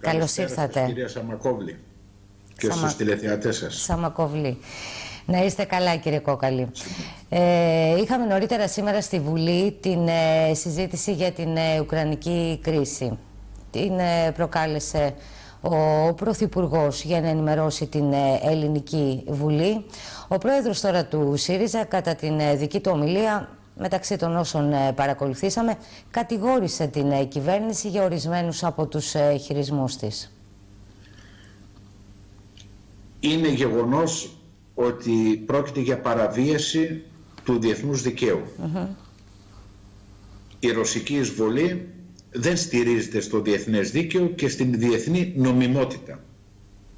Καλώς ήρθατε. Κυρία Σαμακόβλη και Σαμα... στους τηλεθεατές σας. Σαμακόβλη. Να είστε καλά κύριε Κόκαλη. Ε, είχαμε νωρίτερα σήμερα στη Βουλή την ε, συζήτηση για την ε, Ουκρανική κρίση. Την ε, προκάλεσε ο Πρωθυπουργός για να ενημερώσει την Ελληνική Βουλή. Ο πρόεδρος τώρα του ΣΥΡΙΖΑ κατά την δική του ομιλία μεταξύ των όσων παρακολουθήσαμε κατηγόρησε την κυβέρνηση για ορισμένους από τους χειρισμούς της. Είναι γεγονός ότι πρόκειται για παραβίαση του διεθνούς δικαίου. Η ρωσική εισβολή δεν στηρίζεται στο διεθνές δίκαιο και στην διεθνή νομιμότητα.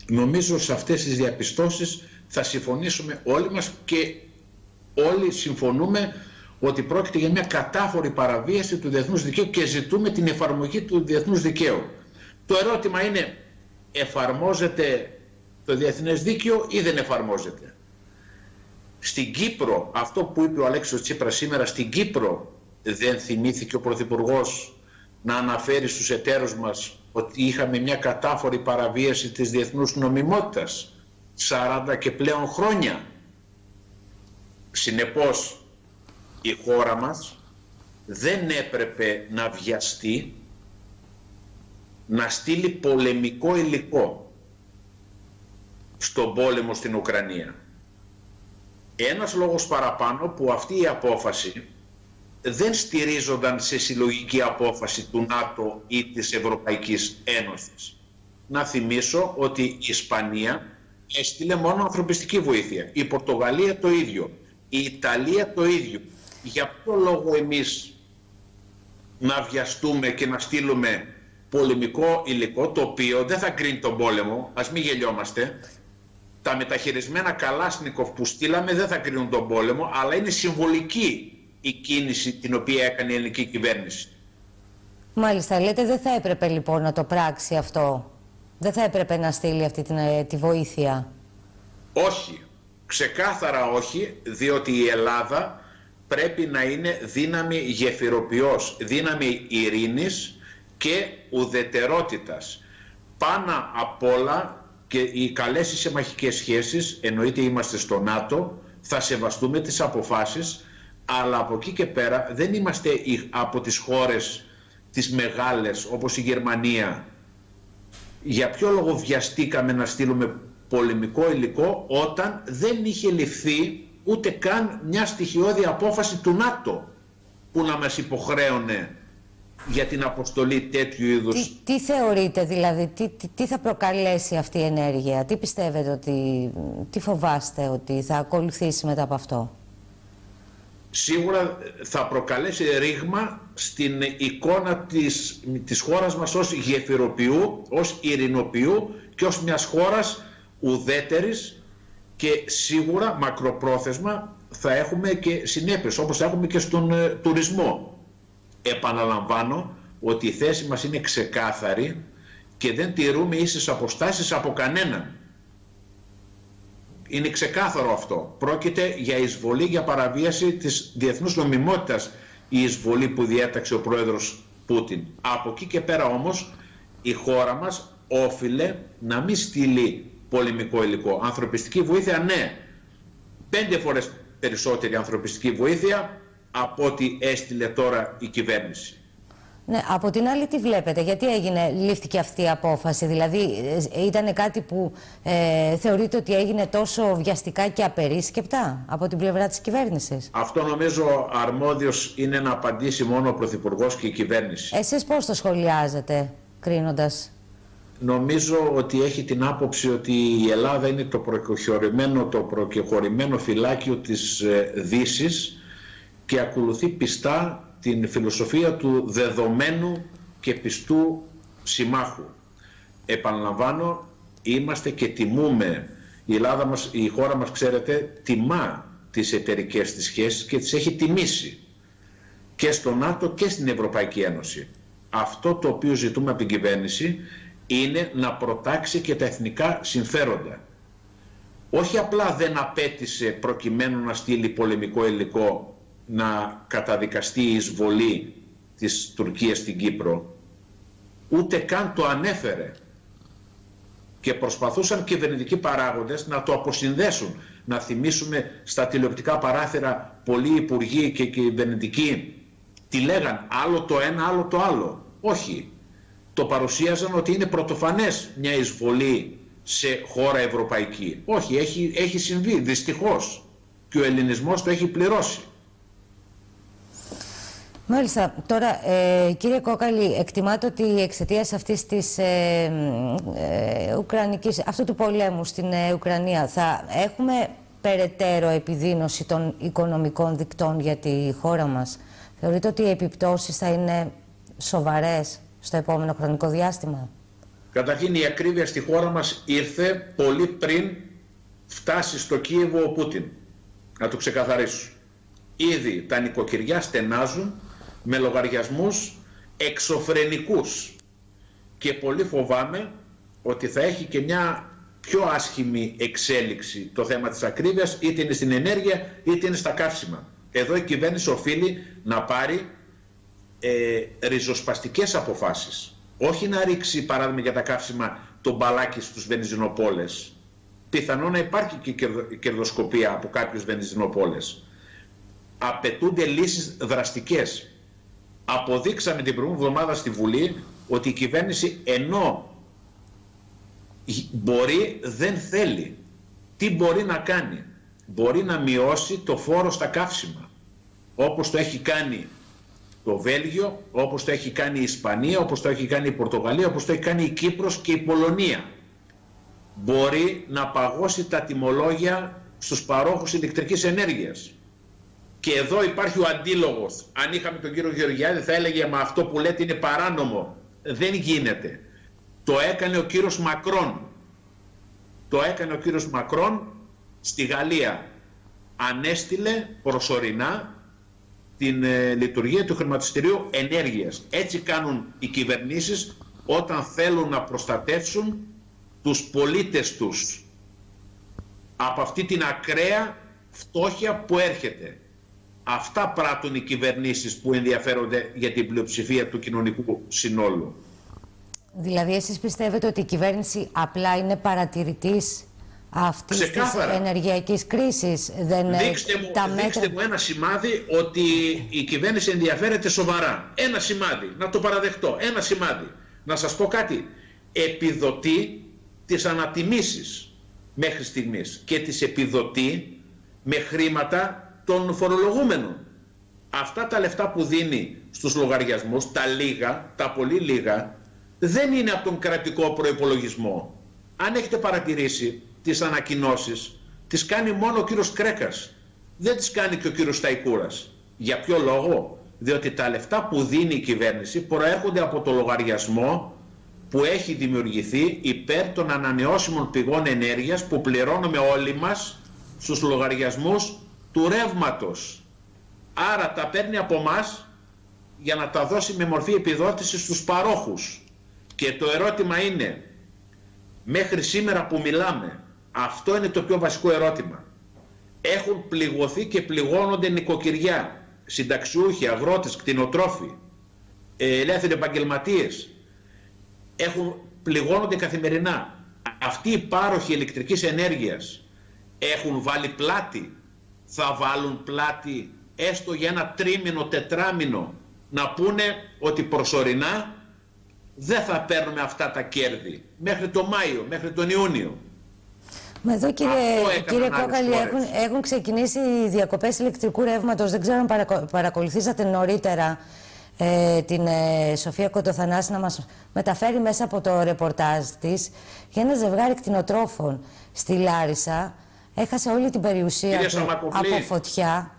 Νομίζω σε αυτές τις διαπιστώσεις θα συμφωνήσουμε όλοι μας και όλοι συμφωνούμε ότι πρόκειται για μια κατάφορη παραβίαση του διεθνούς δικαίου και ζητούμε την εφαρμογή του διεθνούς δικαίου. Το ερώτημα είναι εφαρμόζεται το διεθνές δίκαιο ή δεν εφαρμόζεται; Στην Κύπρο, αυτό που είπε ο Αλέξης Τσίπρας σήμερα, στην Κύπρο δεν θυμήθηκε ο Πρωθυπουργός να αναφέρει στους εταίρους μας ότι είχαμε μια κατάφορη παραβίαση της διεθνούς νομιμότητας 40 και πλέον χρόνια. Συνεπώς η χώρα μας δεν έπρεπε να βιαστεί να στείλει πολεμικό υλικό στον πόλεμο στην Ουκρανία. Ένας λόγος παραπάνω που αυτή η απόφαση δεν στηρίζονταν σε συλλογική απόφαση του ΝΑΤΟ ή της Ευρωπαϊκής Ένωσης. Να θυμίσω ότι η Ισπανία έστειλε μόνο ανθρωπιστική βοήθεια. Η Πορτογαλία το ίδιο. Η Ιταλία το ίδιο. Για ποιο λόγο εμείς να βιαστούμε και να στείλουμε πολεμικό υλικό το οποίο δεν θα κρίνει τον πόλεμο, ας μην γελιόμαστε, τα μεταχειρισμένα Καλάσνικοφ που στείλαμε δεν θα κρίνουν τον πόλεμο, αλλά είναι συμβολική η κίνηση την οποία έκανε η ελληνική κυβέρνηση. Μάλιστα, λέτε δεν θα έπρεπε λοιπόν να το πράξει αυτό. Δεν θα έπρεπε να στείλει αυτή την, ε, τη βοήθεια. Όχι. Ξεκάθαρα όχι, διότι η Ελλάδα πρέπει να είναι δύναμη γεφυροποιός, δύναμη ειρήνης και ουδετερότητας. Πάνω απ' όλα και οι καλές συμμαχικές σχέσεις, εννοείται είμαστε στο ΝΑΤΟ, θα σεβαστούμε τις αποφάσεις, αλλά από εκεί και πέρα δεν είμαστε από τις χώρες τις μεγάλες όπως η Γερμανία. Για ποιο λόγο βιαστήκαμε να στείλουμε πολεμικό υλικό όταν δεν είχε ληφθεί ούτε καν μια στοιχειώδη απόφαση του ΝΑΤΟ που να μας υποχρέωνε για την αποστολή τέτοιου είδους. Τι, τι θεωρείτε δηλαδή, τι, τι, θα προκαλέσει αυτή η ενέργεια, τι πιστεύετε ότι, τι φοβάστε ότι θα ακολουθήσει μετά από αυτό; Σίγουρα θα προκαλέσει ρήγμα στην εικόνα της, της χώρας μας ως γεφυροποιού, ως ειρηνοποιού και ως μιας χώρας ουδέτερης και σίγουρα μακροπρόθεσμα θα έχουμε και συνέπειες όπως έχουμε και στον ε, τουρισμό επαναλαμβάνω ότι η θέση μας είναι ξεκάθαρη και δεν τηρούμε ίσες αποστάσεις από κανέναν. Είναι ξεκάθαρο αυτό. Πρόκειται για εισβολή, για παραβίαση της διεθνούς νομιμότητας η εισβολή που διέταξε ο πρόεδρος Πούτιν. Από εκεί και πέρα όμως η χώρα μας όφιλε να μην στείλει πολεμικό υλικό. Ανθρωπιστική βοήθεια ναι. Πέντε φορές περισσότερη ανθρωπιστική βοήθεια από ό,τι έστειλε τώρα η κυβέρνηση. Ναι, από την άλλη τι βλέπετε, γιατί έγινε, λήφθηκε αυτή η απόφαση, δηλαδή ε, ήταν κάτι που ε, θεωρείτε ότι έγινε τόσο βιαστικά και απερίσκεπτα από την πλευρά της κυβέρνησης; Αυτό νομίζω αρμόδιος είναι να απαντήσει μόνο ο Πρωθυπουργός και η κυβέρνηση. Εσείς πώς το σχολιάζετε, κρίνοντας. Νομίζω ότι έχει την άποψη ότι η Ελλάδα είναι το προκεχωρημένο, το προκεχωρημένο φυλάκιο της ε, Δύσης και ακολουθεί πιστά την φιλοσοφία του δεδομένου και πιστού συμμάχου. Επαναλαμβάνω, είμαστε και τιμούμε, η Ελλάδα μας, η χώρα μας ξέρετε, τιμά τις εταιρικές της σχέσεις και τις έχει τιμήσει και στο ΝΑΤΟ και στην Ευρωπαϊκή Ένωση. Αυτό το οποίο ζητούμε από την κυβέρνηση είναι να προτάξει και τα εθνικά συμφέροντα. Όχι απλά δεν απέτησε προκειμένου να στείλει πολεμικό υλικό να καταδικαστεί η εισβολή της Τουρκίας στην Κύπρο ούτε καν το ανέφερε και προσπαθούσαν κυβερνητικοί παράγοντες να το αποσυνδέσουν. Να θυμίσουμε στα τηλεοπτικά παράθυρα πολλοί υπουργοί και κυβερνητικοί τι λέγαν άλλο το ένα άλλο το άλλο. Όχι. Το παρουσίαζαν ότι είναι πρωτοφανές μια εισβολή σε χώρα ευρωπαϊκή. Όχι, έχει, έχει συμβεί δυστυχώς και ο ελληνισμός το έχει πληρώσει. Μάλιστα. Τώρα, ε, κύριε Κόκαλη, εκτιμάτε ότι εξαιτίας αυτής της ε, ε, Ουκρανικής, αυτού του πολέμου στην ε, Ουκρανία θα έχουμε περαιτέρω επιδείνωση των οικονομικών δικτών για τη χώρα μας; Θεωρείτε ότι οι επιπτώσεις θα είναι σοβαρές; Στο επόμενο χρονικό διάστημα. Καταρχήν η ακρίβεια στη χώρα μας ήρθε πολύ πριν φτάσει στο Κίεβο ο Πούτιν. Να το ξεκαθαρίσω. Ήδη τα νοικοκυριά στενάζουν με λογαριασμούς εξωφρενικούς και πολύ φοβάμαι ότι θα έχει και μια πιο άσχημη εξέλιξη το θέμα της ακρίβειας είτε είναι στην ενέργεια είτε είναι στα καύσιμα. Εδώ η κυβέρνηση οφείλει να πάρει ε, ριζοσπαστικές αποφάσεις. Όχι να ρίξει παράδειγμα για τα καύσιμα το μπαλάκι στους βενζινοπόλες. Πιθανό να υπάρχει και κερδοσκοπία από κάποιους βενζινοπόλες. Απαιτούνται λύσεις δραστικές αποδείξαμε την προηγούμενη εβδομάδα στη Βουλή ότι η κυβέρνηση ενώ μπορεί δεν θέλει. Τι μπορεί να κάνει; Μπορεί να μειώσει το φόρο στα καύσιμα. Όπως το έχει κάνει το Βέλγιο, όπως το έχει κάνει η Ισπανία, όπως το έχει κάνει η Πορτογαλία, όπως το έχει κάνει η Κύπρος και η Πολωνία. Μπορεί να παγώσει τα τιμολόγια στους παρόχους ηλεκτρικής ενέργειας. Και εδώ υπάρχει ο αντίλογος. Αν είχαμε τον κύριο Γεωργιάδη θα έλεγε «Μα αυτό που λέτε είναι παράνομο». Δεν γίνεται. Το έκανε ο κύριος Μακρόν. Το έκανε ο κύριος Μακρόν στη Γαλλία. Ανέστηλε προσωρινά την ε, λειτουργία του χρηματιστηρίου ενέργειας. Έτσι κάνουν οι κυβερνήσεις όταν θέλουν να προστατεύσουν τους πολίτες τους από αυτή την ακραία φτώχεια που έρχεται. Αυτά πράττουν οι κυβερνήσεις που ενδιαφέρονται για την πλειοψηφία του κοινωνικού συνόλου. Δηλαδή εσείς πιστεύετε ότι η κυβέρνηση απλά είναι παρατηρητής αυτής Ξεκάθαρα. της ενεργειακής κρίσης. Δεν δείξτε, μου, τα δείξτε μου ένα σημάδι ότι η κυβέρνηση ενδιαφέρεται σοβαρά. Ένα σημάδι, να το παραδεχτώ. Ένα σημάδι. Να σας πω κάτι. Επιδοτεί τις ανατιμήσεις μέχρι στιγμής και τις επιδοτεί με χρήματα των φορολογούμενων. Αυτά τα λεφτά που δίνει στους λογαριασμούς, τα λίγα, τα πολύ λίγα, δεν είναι από τον κρατικό προϋπολογισμό. Αν έχετε παρατηρήσει τις ανακοινώσεις, τις κάνει μόνο ο κύριος Κρέκας. Δεν τις κάνει και ο κύριος Σταϊκούρας. Για ποιο λόγο; Διότι τα λεφτά που δίνει η κυβέρνηση προέρχονται από το λογαριασμό που έχει δημιουργηθεί υπέρ των ανανεώσιμων πηγών ενέργειας που πληρώνουμε όλοι μας στους λογαριασμούς του ρεύματος. Άρα τα παίρνει από εμά για να τα δώσει με μορφή επιδότησης στους παρόχους. Και το ερώτημα είναι, μέχρι σήμερα που μιλάμε, αυτό είναι το πιο βασικό ερώτημα. Έχουν πληγωθεί και πληγώνονται νοικοκυριά, συνταξιούχοι, αγρότες, κτηνοτρόφοι, ε, ελεύθεροι επαγγελματίες. Έχουν πληγώνονται καθημερινά. Αυτοί οι πάροχοι ηλεκτρικής ενέργειας έχουν βάλει πλάτη θα βάλουν πλάτη έστω για ένα τρίμηνο, τετράμινο να πούνε ότι προσωρινά δεν θα παίρνουμε αυτά τα κέρδη μέχρι το Μάιο, μέχρι τον Ιούνιο. Μα εδώ κύριε, κύριε Κόκαλη έχουν, έχουν ξεκινήσει οι διακοπές ηλεκτρικού ρεύματος. Δεν ξέρω αν παρακολουθήσατε νωρίτερα ε, την ε, Σοφία Κοντοθανάση να μας μεταφέρει μέσα από το ρεπορτάζ της για ένα ζευγάρι κτηνοτρόφων στη Λάρισα έχασε όλη την περιουσία του από φωτιά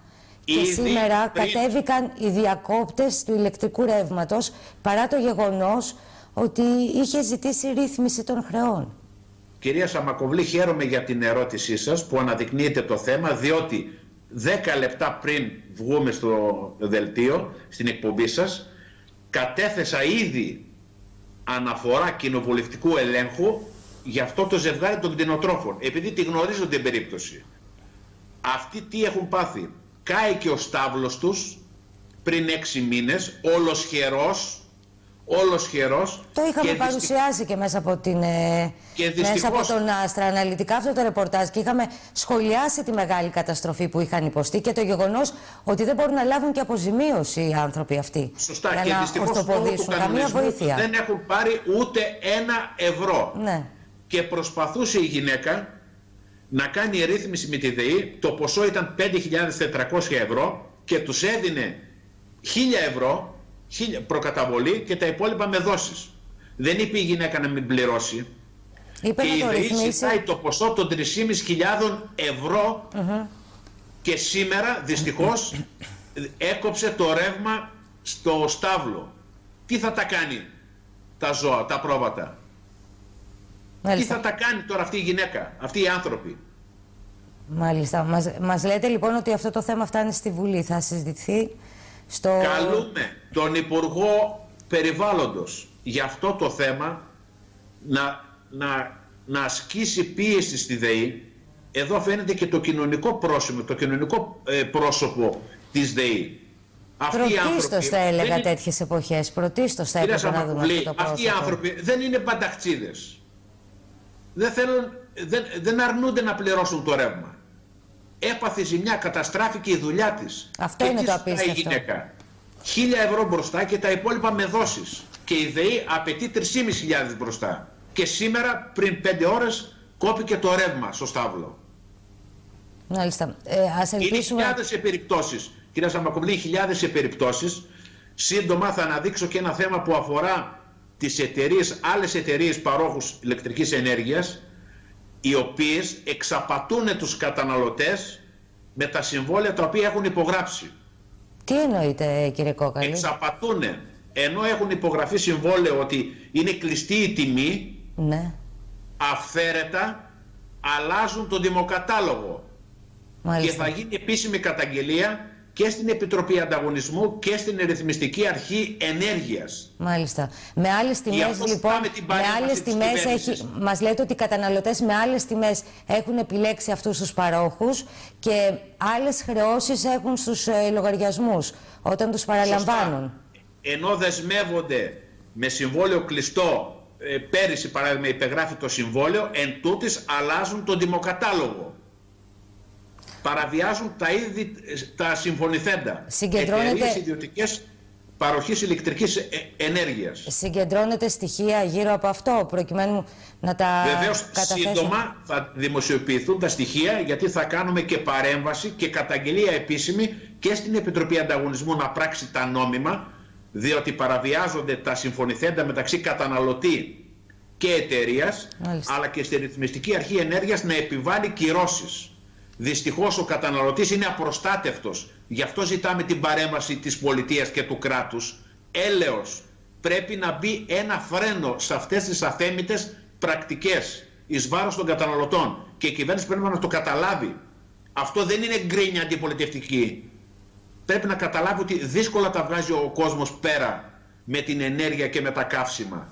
και σήμερα κατέβηκαν οι διακόπτες του ηλεκτρικού ρεύματος παρά το γεγονός ότι είχε ζητήσει ρύθμιση των χρεών. Κυρία Σαμακοβλή, χαίρομαι για την ερώτησή σας που αναδεικνύεται το θέμα, διότι 10 λεπτά πριν βγούμε στο δελτίο, στην εκπομπή σας, κατέθεσα ήδη αναφορά κοινοβουλευτικού ελέγχου για αυτό το ζευγάρι των κτηνοτρόφων, επειδή τη γνωρίζω την περίπτωση. Αυτοί τι έχουν πάθει; Κάει και ο στάβλος τους πριν έξι μήνες, όλος χερός, όλος χερός. Το είχαμε και παρουσιάσει και μέσα από, την, ε, και μέσα από τον Άστρα αναλυτικά αυτό το ρεπορτάζ και είχαμε σχολιάσει τη μεγάλη καταστροφή που είχαν υποστεί και το γεγονός ότι δεν μπορούν να λάβουν και αποζημίωση οι άνθρωποι αυτοί. Σωστά για και να δυστυχώς καμία βοήθεια. δεν έχουν πάρει ούτε ένα ευρώ. Ναι. Και προσπαθούσε η γυναίκα να κάνει ρύθμιση με τη ΔΕΗ, το ποσό ήταν 5.400 ευρώ και τους έδινε 1.000 ευρώ προκαταβολή και τα υπόλοιπα με δόσεις. Δεν είπε η γυναίκα να μην πληρώσει. Είπε και η ΔΕΗ ζητάει το ποσό των 3.500 ευρώ και σήμερα δυστυχώς έκοψε το ρεύμα στο στάβλο. Τι θα τα κάνει τα ζώα, τα πρόβατα; Τι θα τα κάνει τώρα αυτή η γυναίκα, αυτοί οι άνθρωποι; Μάλιστα. Μας, μας λέτε λοιπόν ότι αυτό το θέμα φτάνει στη Βουλή. Θα συζητηθεί στο... Καλούμε τον Υπουργό Περιβάλλοντος για αυτό το θέμα να, να, να ασκήσει πίεση στη ΔΕΗ. Εδώ φαίνεται και το κοινωνικό πρόσωπο, το κοινωνικό ε, πρόσωπο της ΔΕΗ. Πρωτίστως θα έλεγα είναι... τέτοιες εποχές. Πρωτίστως θα έπρεπε να δούμε αυτό το πρόσωπο. Αυτοί οι άνθρωποι δεν είναι πανταχτσίδες. Δεν, θέλουν, δεν, δεν αρνούνται να πληρώσουν το ρεύμα έπαθε ζημιά, καταστράφηκε η δουλειά της. Αυτό και είναι το απίστευτο. η γυναίκα. Χίλια ευρώ μπροστά και τα υπόλοιπα με δόσεις. Και η ΔΕΗ απαιτεί 3.500 μπροστά. Και σήμερα πριν 5 ώρες κόπηκε το ρεύμα στο στάβλο. Μάλιστα. Ε, ας ελπίσουμε... Είναι χιλιάδες περιπτώσεις. Κυρία Σαμακοβλή, χιλιάδες περιπτώσεις. Σύντομα θα αναδείξω και ένα θέμα που αφορά τις εταιρείες, άλλες εταιρείες παρόχους ηλεκτρικής ενέργειας οι οποίες εξαπατούν τους καταναλωτές με τα συμβόλαια τα οποία έχουν υπογράψει. Τι εννοείτε κύριε Κόκαλη; Εξαπατούν ενώ έχουν υπογραφεί συμβόλαιο ότι είναι κλειστή η τιμή, ναι. αυθαίρετα αλλάζουν τον δημοκατάλογο. Και θα γίνει επίσημη καταγγελία και στην Επιτροπή Ανταγωνισμού και στην Ρυθμιστική Αρχή Ενέργειας. Μάλιστα. Με άλλες τιμές λοιπόν, με άλλες τιμές έχει, μας λέτε ότι οι καταναλωτές με άλλες τιμές έχουν επιλέξει αυτούς τους παρόχους και άλλες χρεώσεις έχουν στους ε, λογαριασμούς όταν τους παραλαμβάνουν. Σωστά. Ενώ δεσμεύονται με συμβόλαιο κλειστό, ε, πέρυσι παράδειγμα υπεγράφει το συμβόλαιο, εν τούτης αλλάζουν τον δημοκατάλογο παραβιάζουν τα είδη τα συμφωνηθέντα. Συγκεντρώνεται... Εταιρείες ιδιωτικές παροχής ηλεκτρικής ε, ενέργειας. Συγκεντρώνεται στοιχεία γύρω από αυτό, προκειμένου να τα Βεβαίως, σύντομα θα δημοσιοποιηθούν τα στοιχεία, γιατί θα κάνουμε και παρέμβαση και καταγγελία επίσημη και στην Επιτροπή Ανταγωνισμού να πράξει τα νόμιμα, διότι παραβιάζονται τα συμφωνηθέντα μεταξύ καταναλωτή και εταιρείας, αλλά και στη Ρυθμιστική Αρχή Ενέργειας να επιβάλλει κυρώσεις. Δυστυχώς ο καταναλωτής είναι απροστάτευτος. Γι' αυτό ζητάμε την παρέμβαση της πολιτείας και του κράτους. Έλεος, πρέπει να μπει ένα φρένο σε αυτές τις αθέμητες πρακτικές εις βάρος των καταναλωτών. Και η κυβέρνηση πρέπει να το καταλάβει. Αυτό δεν είναι γκρίνια αντιπολιτευτική. Πρέπει να καταλάβει ότι δύσκολα τα βγάζει ο κόσμος πέρα με την ενέργεια και με τα καύσιμα.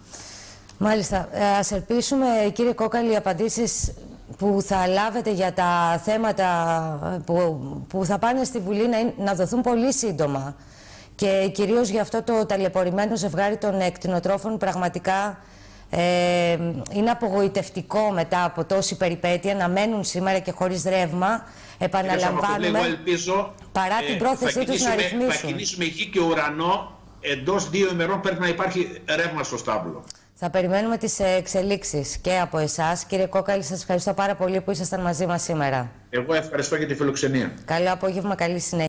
Μάλιστα. Ε, ας ελπίσουμε, κύριε Κόκαλη, οι απαντήσεις που θα λάβετε για τα θέματα που, που θα πάνε στη Βουλή να, να δοθούν πολύ σύντομα. Και κυρίως για αυτό το ταλαιπωρημένο ζευγάρι των εκτινοτρόφων πραγματικά ε, είναι απογοητευτικό μετά από τόση περιπέτεια να μένουν σήμερα και χωρίς ρεύμα. Επαναλαμβάνουμε, ελπίζω, παρά την ε, πρόθεσή τους να ρυθμίσουν. Θα κινήσουμε γη και ουρανό, εντός δύο ημερών πρέπει να υπάρχει ρεύμα στο στάβλο. Θα περιμένουμε τις εξελίξεις και από εσάς. Κύριε Κόκαλη, σας ευχαριστώ πάρα πολύ που ήσασταν μαζί μας σήμερα. Εγώ ευχαριστώ για τη φιλοξενία. Καλό απόγευμα, καλή συνέχεια.